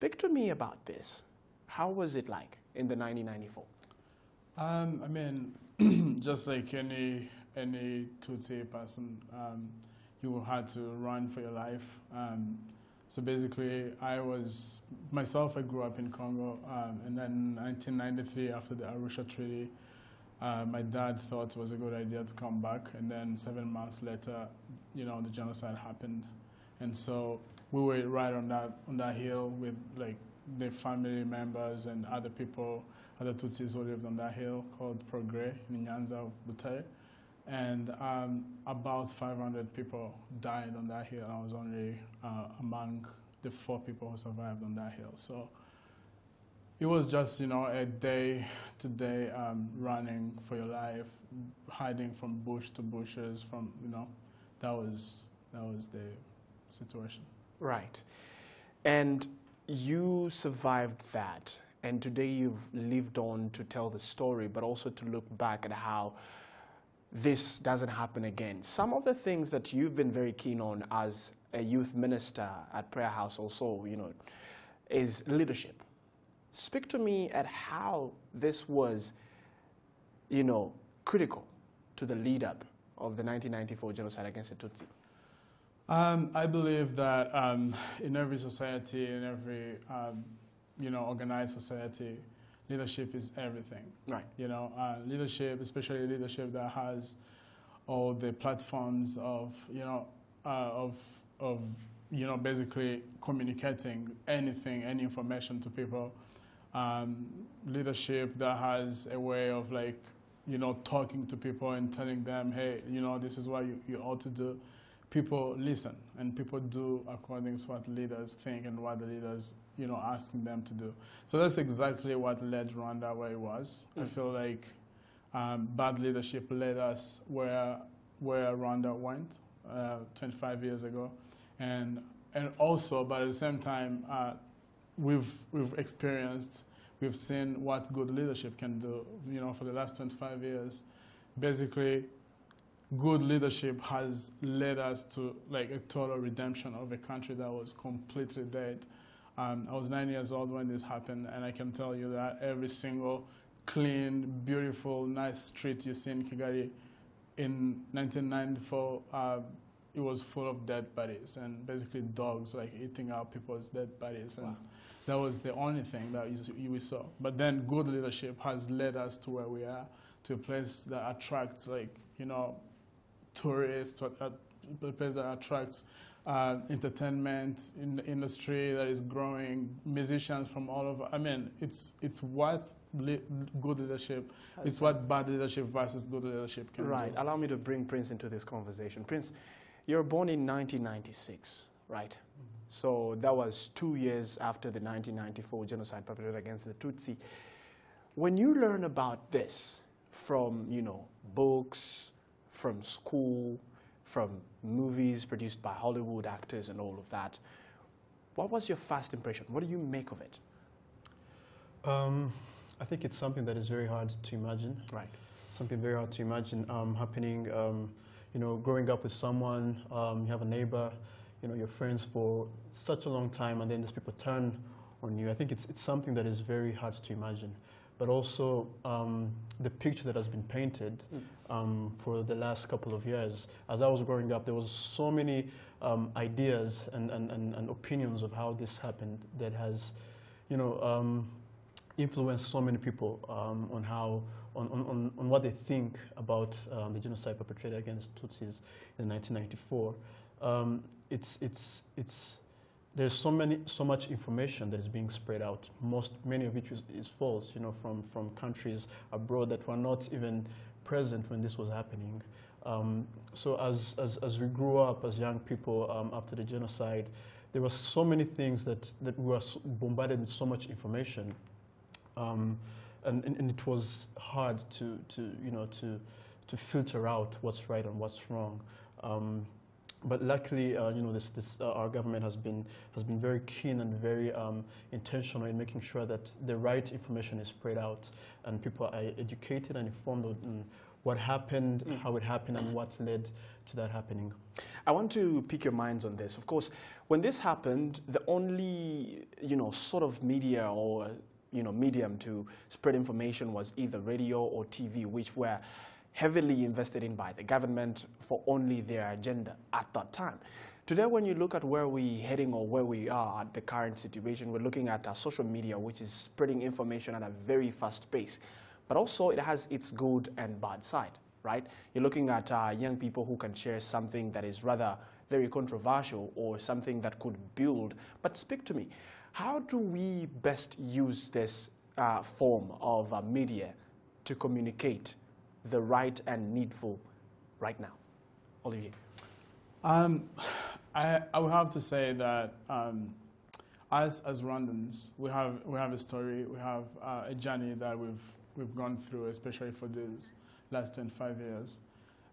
Speak to me about this. How was it like in the 1994? Um, I mean, just like any any Tutsi person, um, you had to run for your life. Um, so basically, I was myself. I grew up in Congo, um, and then 1993, after the Arusha Treaty, uh, my dad thought it was a good idea to come back, and then seven months later, you know, the genocide happened, and so we were right on that on that hill with like the family members and other people, other Tutsis who lived on that hill called Progrès in Nyanza of Butare. And um, about 500 people died on that hill. I was only uh, among the four people who survived on that hill. So it was just, you know, a day to day um, running for your life, hiding from bush to bushes, from, you know, that was, that was the situation. Right. And you survived that. And today you've lived on to tell the story, but also to look back at how this doesn't happen again. Some of the things that you've been very keen on as a youth minister at Prayer House also, you know, is leadership. Speak to me at how this was, you know, critical to the lead up of the 1994 genocide against the Tutsi. Um, I believe that um, in every society, in every um, you know organized society, leadership is everything. Right. You know, uh, leadership, especially leadership that has all the platforms of you know uh, of of you know basically communicating anything, any information to people. Um, leadership that has a way of like you know talking to people and telling them, hey, you know, this is what you, you ought to do people listen and people do according to what leaders think and what the leaders, you know, asking them to do. So that's exactly what led Rwanda where it was. Mm. I feel like um, bad leadership led us where where Rwanda went uh, 25 years ago, and and also, but at the same time, uh, we've we've experienced, we've seen what good leadership can do. You know, for the last 25 years, basically good leadership has led us to like a total redemption of a country that was completely dead. Um, I was nine years old when this happened, and I can tell you that every single clean, beautiful, nice street you see in Kigali in 1994, uh, it was full of dead bodies and basically dogs like eating out people's dead bodies. And wow. that was the only thing that you, we saw. But then good leadership has led us to where we are, to a place that attracts like, you know, tourists, a place that attracts uh, entertainment in the industry that is growing, musicians from all over. I mean, it's it's what good leadership, it's what bad leadership versus good leadership can right. do. Right. Allow me to bring Prince into this conversation. Prince, you're born in 1996, right? Mm -hmm. So that was two years after the 1994 genocide perpetrated against the Tutsi. When you learn about this from, you know, books, from school, from movies produced by Hollywood actors and all of that. What was your first impression? What do you make of it? Um, I think it's something that is very hard to imagine. Right. Something very hard to imagine um, happening. Um, you know, growing up with someone, um, you have a neighbor, you know, your friends for such a long time, and then these people turn on you. I think it's it's something that is very hard to imagine but also um, the picture that has been painted mm. um, for the last couple of years. As I was growing up, there was so many um, ideas and, and, and, and, opinions of how this happened that has, you know, um, influenced so many people um, on how, on, on, on what they think about um, the genocide perpetrated against Tutsis in 1994. it's, it's, it's, there's so many, so much information that is being spread out. Most, many of which is, is, false, you know, from, from countries abroad that were not even present when this was happening. Um, so as, as, as we grew up as young people um, after the genocide, there were so many things that, that we were bombarded with so much information. Um, and, and, and, it was hard to, to, you know, to, to filter out what's right and what's wrong. Um, but luckily, uh, you know, this, this, uh, our government has been, has been very keen and very um, intentional in making sure that the right information is spread out and people are educated and informed on what happened, how it happened, and what led to that happening. I want to pick your minds on this. Of course, when this happened, the only you know sort of media or you know medium to spread information was either radio or TV, which were heavily invested in by the government for only their agenda at that time. Today, when you look at where we're heading or where we are at the current situation, we're looking at uh, social media, which is spreading information at a very fast pace. But also, it has its good and bad side, right? You're looking at uh, young people who can share something that is rather very controversial or something that could build. But speak to me. How do we best use this uh, form of uh, media to communicate the right and needful right now? Olivier. Um, I, I would have to say that um, as, as Rwandans, we have, we have a story, we have uh, a journey that we've, we've gone through, especially for these last 25 years.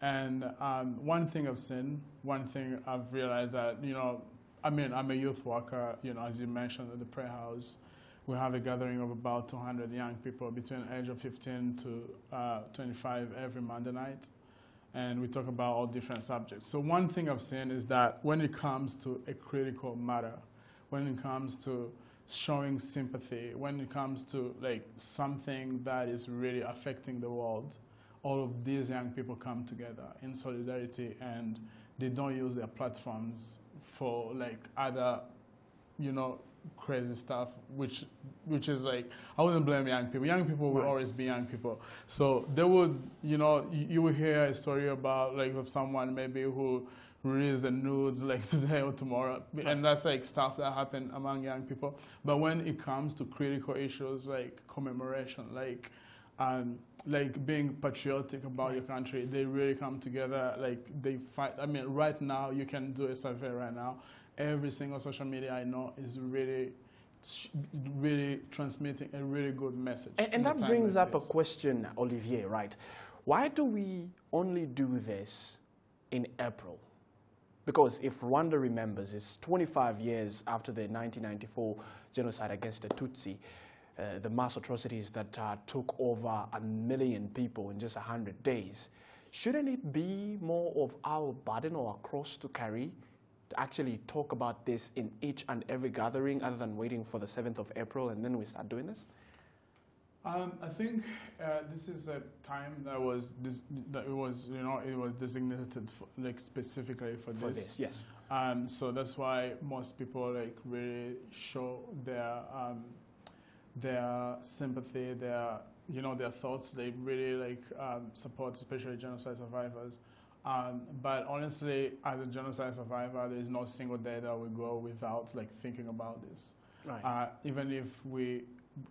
And um, one thing I've seen, one thing I've realized that, you know, I mean, I'm a youth worker, you know, as you mentioned at the prayer house. We have a gathering of about 200 young people between the age of 15 to uh, 25 every Monday night. And we talk about all different subjects. So one thing I've seen is that when it comes to a critical matter, when it comes to showing sympathy, when it comes to like something that is really affecting the world, all of these young people come together in solidarity and they don't use their platforms for like other, you know, crazy stuff, which which is like I wouldn't blame young people. Young people will Right. always be young people. So they would, you know, you, you will hear a story about like of someone maybe who released the nudes like today or tomorrow, and that's like stuff that happen among young people. But when it comes to critical issues like commemoration, like um, like being patriotic about your country, they really come together. Like they fight. I mean, right now you can do a survey right now. Every single social media I know is really, really transmitting a really good message. And, and that brings like up this. a question, Olivier, right? Why do we only do this in April? Because if Rwanda remembers, it's 25 years after the 1994 genocide against the Tutsi, uh, the mass atrocities that uh, took over a million people in just 100 days. Shouldn't it be more of our burden or our cross to carry to actually talk about this in each and every gathering other than waiting for the 7th of April and then we start doing this? Um, I think uh, this is a time that was that it was you know it was designated for, like specifically for, For this. this, yes. Um, so that's why most people like really show their um, their sympathy, their you know their thoughts. They really like um, support, especially genocide survivors. Um, but honestly, as a genocide survivor, there is no single day that we go without like thinking about this. Right. Uh, even if we,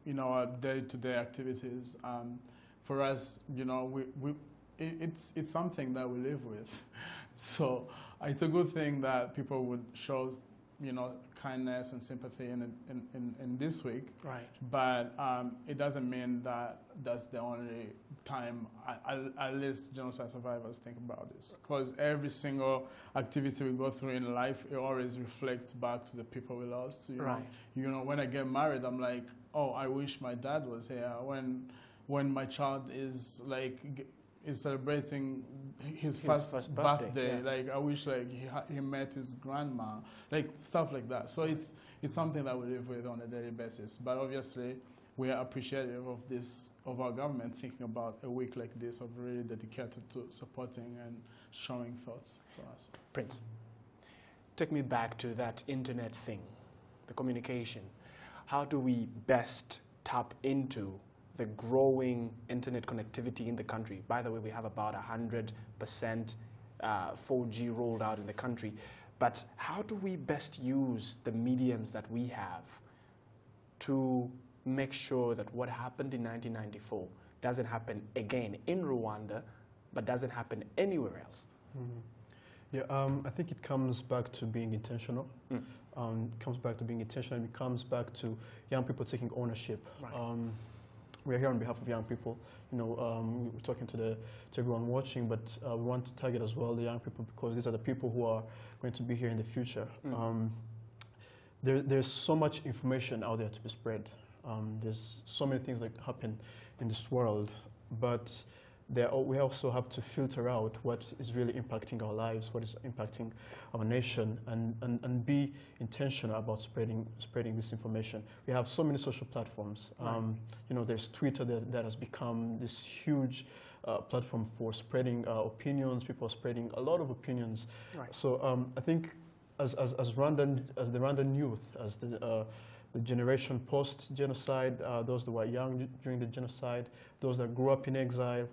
in our day-to-day activities, um, for us, you know, we, we it, it's it's something that we live with. So it's a good thing that people would show, you know, kindness and sympathy in in, in, in this week. right. But um, it doesn't mean that that's the only time I- I- at least genocide survivors think about this. Because every single activity we go through in life, it always reflects back to the people we lost. You know, Right. you know, when I get married, I'm like, oh, I wish my dad was here. When when my child is like is celebrating his, His first, first birthday, birthday, yeah. like I wish like he, he met his grandma, like stuff like that. So it's it's something that we live with on a daily basis. But obviously, we are appreciative of this of our government thinking about a week like this of really dedicated to supporting and showing thoughts to us. Prince, take me back to that internet thing, the communication. How do we best tap into the growing internet connectivity in the country? By the way, we have about 100% uh, 4G rolled out in the country. But how do we best use the mediums that we have to make sure that what happened in 1994 doesn't happen again in Rwanda, but doesn't happen anywhere else? Mhm. Yeah, um, I think it comes back to being intentional. Mm. Um, it comes back to being intentional. It comes back to young people taking ownership. Right. Um, we're here on behalf of young people. You know, um, we're talking to the to everyone watching, but uh, we want to target as well the young people because these are the people who are going to be here in the future. Mm. Um, there, there's so much information out there to be spread. Um, there's so many things that happen in this world, but there, we also have to filter out what is really impacting our lives, what is impacting our nation, and, and, and be intentional about spreading, spreading this information. We have so many social platforms. Right. Um, you know, there's Twitter that, that has become this huge uh, platform for spreading uh, opinions. People are spreading a lot of opinions. Right. So um, I think as, as, as, Rwandan, as the Rwandan youth, as the, uh, the generation post-genocide, uh, those that were young during the genocide, those that grew up in exile,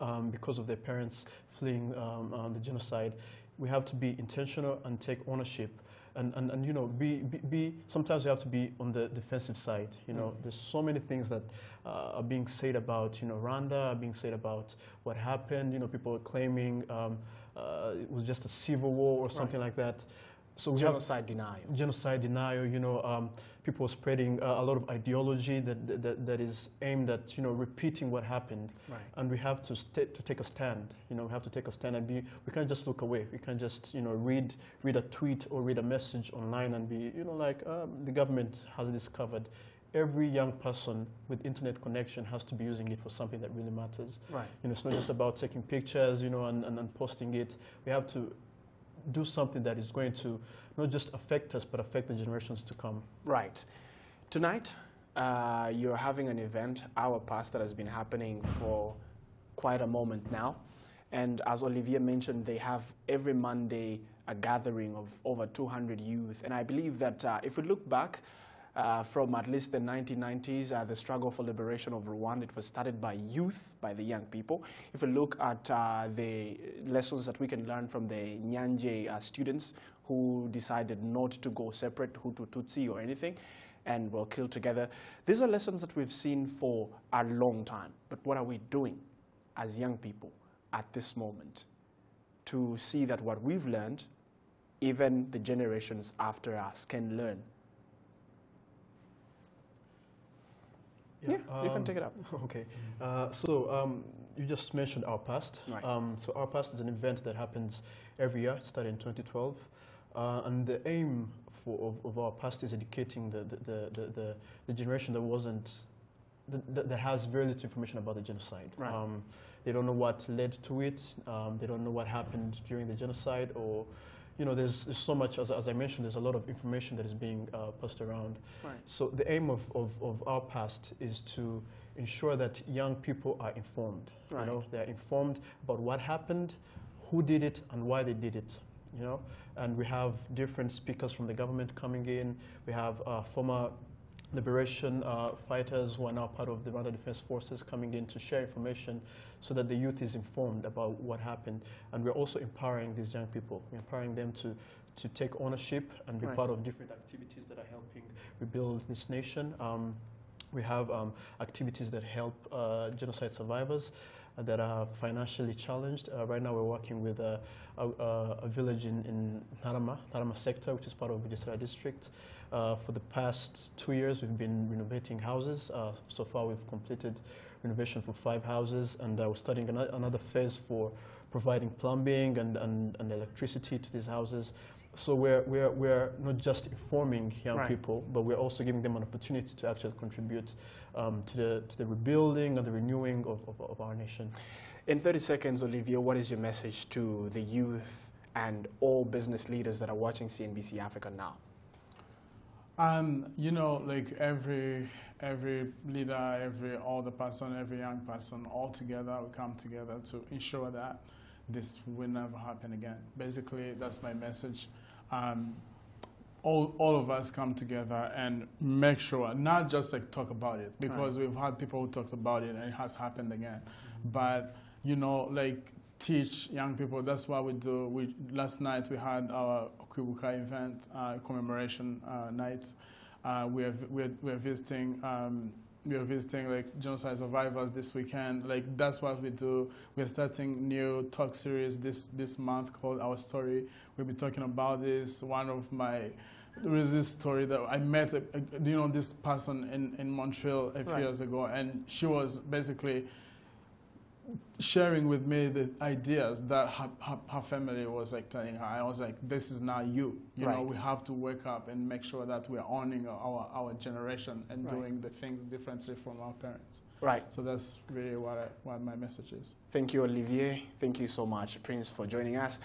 um, because of their parents fleeing um, um, the genocide. We have to be intentional and take ownership. And, and, and you know, be, be, be, sometimes we have to be on the defensive side. You know, mm. there's so many things that uh, are being said about, you know, Rwanda, are being said about what happened. You know, people are claiming um, uh, it was just a civil war or something right. like that. So we genocide have denial. Genocide denial. You know, um, people spreading uh, a lot of ideology that, that, that is aimed at you know repeating what happened. Right. And we have to to take a stand. You know, we have to take a stand and be. We can't just look away. We can't just you know read read a tweet or read a message online and be you know like um, the government has discovered. Every young person with internet connection has to be using it for something that really matters. Right. You know, it's not just about taking pictures, you know, and, and, and posting it. We have to do something that is going to not just affect us, but affect the generations to come. Right. Tonight, uh, you're having an event, Our Past, that has been happening for quite a moment now. And as Olivier mentioned, they have every Monday a gathering of over 200 youth. And I believe that uh, if we look back, uh, from at least the 1990s, uh, the struggle for liberation of Rwanda. It was started by youth, by the young people. If we look at uh, the lessons that we can learn from the Nyange uh, students who decided not to go separate, Hutu, Tutsi, or anything, and were killed together, these are lessons that we've seen for a long time. But what are we doing as young people at this moment to see that what we've learned, even the generations after us can learn Yeah, um, you can take it up. Okay. Uh, so um, you just mentioned Our Past. Right. Um, so Our Past is an event that happens every year, starting in 2012. Uh, and the aim for, of, of, Our Past is educating the, the, the, the, the generation that wasn't, that, that, has very little information about the genocide. Right. Um, they don't know what led to it. Um, they don't know what happened during the genocide or you know, there's, there's so much, as, as, I mentioned, there's a lot of information that is being uh, passed around. Right. So the aim of, of, of, our past is to ensure that young people are informed. Right. You know, they're informed about what happened, who did it, and why they did it. You know, and we have different speakers from the government coming in. We have uh, former liberation uh, fighters who are now part of the Rwanda Defense Forces coming in to share information so that the youth is informed about what happened. And we're also empowering these young people. We're empowering them to, to take ownership and be right. part of different activities that are helping rebuild this nation. Um, we have um, activities that help uh, genocide survivors that are financially challenged. Uh, right now we're working with a, a, a village in, in Ntarama, Ntarama sector, which is part of Bugesera district. Uh, for the past two years, we've been renovating houses. Uh, so far, we've completed renovation for five houses, and uh, we're starting an another phase for providing plumbing and, and, and, electricity to these houses. So we're, we're, we're not just informing young right. people, but we're also giving them an opportunity to actually contribute um, to, the, to the rebuilding and the renewing of, of, of our nation. In 30 seconds, Olivier, what is your message to the youth and all business leaders that are watching CNBC Africa now? Um, you know, like every every leader, every older person, every young person, all together, we come together to ensure that this will never happen again. Basically, that's my message. Um, all, all of us come together and make sure, not just like talk about it, because right. we've had people who talked about it and it has happened again. Mm -hmm. But, you know, like teach young people. That's what we do. We, last night we had our Kwibuka event, uh, commemoration uh, night. Uh, we, are, we, are, we are visiting um, we are visiting like genocide survivors this weekend. Like that's what we do. We are starting new talk series this this month called Our Story. We'll be talking about this. One of my there is this story that I met, uh, uh, a, a, you know, this person in, in Montreal a few right. years ago, and she was basically sharing with me the ideas that her, her, her family was like telling her. I was like, this is not you. You know, we have to wake up and make sure that we're honoring our, our generation and Right. doing the things differently from our parents. Right. So that's really what, I, what my message is. Thank you, Olivier. Thank you so much, Prince, for joining us.